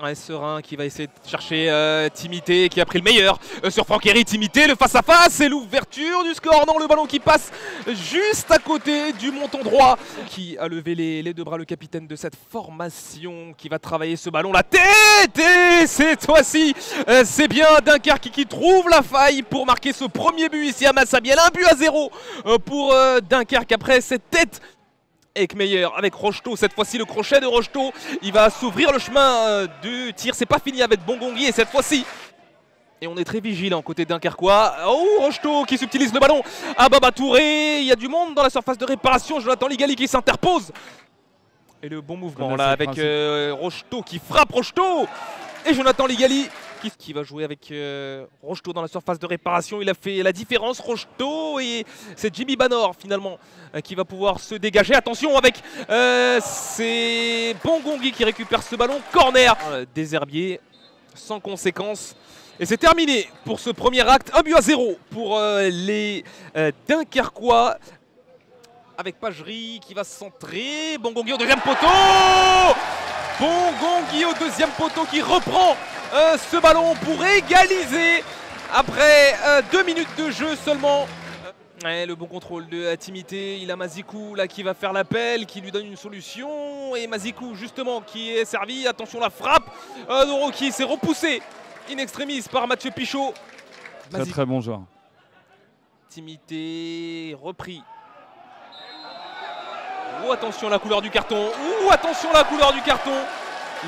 Ouais, Serein qui va essayer de chercher euh, Timité qui a pris le meilleur euh, sur Franquery. Timité, le face-à-face et l'ouverture du score. Non, le ballon qui passe juste à côté du montant droit. Qui a levé les, les deux bras, le capitaine de cette formation qui va travailler ce ballon. La tête Et cette fois-ci, euh, c'est bien Dunkerque qui trouve la faille pour marquer ce premier but ici à Massabielle. Un but à zéro euh, pour euh, Dunkerque après cette tête Ekmeyer avec Rocheteau, cette fois-ci le crochet de Rocheteau, il va s'ouvrir le chemin euh, du tir, c'est pas fini avec Bongongui et cette fois-ci et on est très vigilant côté Dunkerquois. Oh, Rocheteau qui subtilise le ballon à Baba Touré. Il y a du monde dans la surface de réparation. Jonathan Ligali qui s'interpose. Et le bon mouvement là avec euh, Rocheteau qui frappe Rocheteau. Et Jonathan Ligali qui, va jouer avec euh, Rocheteau dans la surface de réparation. Il a fait la différence, Rocheteau. Et c'est Jimmy Banor finalement euh, qui va pouvoir se dégager. Attention avec euh, c'est Bongongui qui récupère ce ballon. Corner euh, des herbiers sans conséquence. Et c'est terminé pour ce premier acte. Un but à zéro pour les Dunkerquois. Avec Pagerie qui va se centrer. Bongongui au deuxième poteau Bongongui au deuxième poteau qui reprend euh, ce ballon pour égaliser après euh, deux minutes de jeu seulement. Ouais, le bon contrôle de Timité, il a Mazikou là qui va faire l'appel, qui lui donne une solution et Mazikou justement qui est servi. Attention la frappe euh, de Rocky, c'est repoussé in extremis par Mathieu Pichot. Très Mazikou. très bon joueur. Timité repris. Oh attention la couleur du carton. Ouh attention la couleur du carton.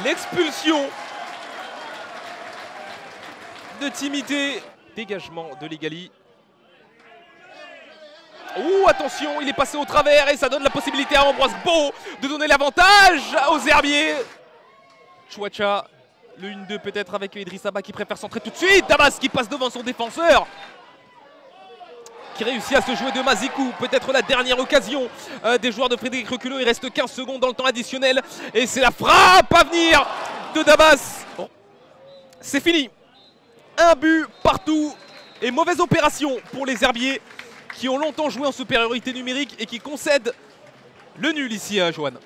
L'expulsion de Timité. Dégagement de Legali. Ouh attention, il est passé au travers et ça donne la possibilité à Ambroise Beau de donner l'avantage aux herbiers. Chouacha, le 1-2 peut-être avec Idriss Abba qui préfère centrer tout de suite. Damas qui passe devant son défenseur qui réussit à se jouer de Mazikou. Peut-être la dernière occasion euh, des joueurs de Frédéric Reculot. Il reste 15 secondes dans le temps additionnel. Et c'est la frappe à venir de Damas. C'est fini. Un but partout. Et mauvaise opération pour les Herbiers qui ont longtemps joué en supériorité numérique et qui concèdent le nul ici à Joanne.